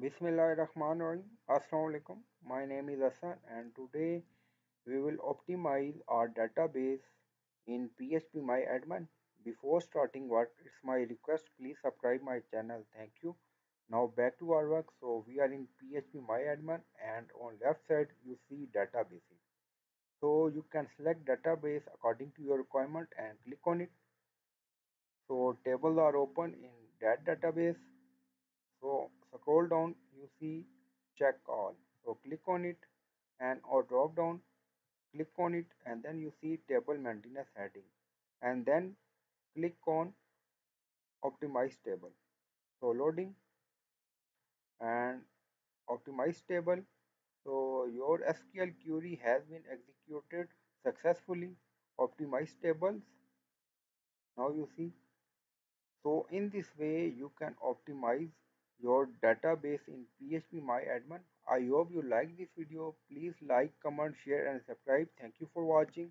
Bismillahirrahmanirrahim. Assalamu alaikum. My name is Hassan and today we will optimize our database in PHP. Before starting work, it's my request please subscribe my channel. Thank you. Now back to our work. So we are in PHP and on left side you see databases. So you can select database according to your requirement and click on it. So tables are open in that database scroll down you see check all. So click on it and or drop down click on it and then you see table maintenance heading. And then click on optimize table. So loading and optimize table. So your sql query has been executed successfully. Optimize tables. Now you see. So in this way you can optimize your database in PHP MyAdmin. I hope you like this video. Please like, comment, share and subscribe. Thank you for watching.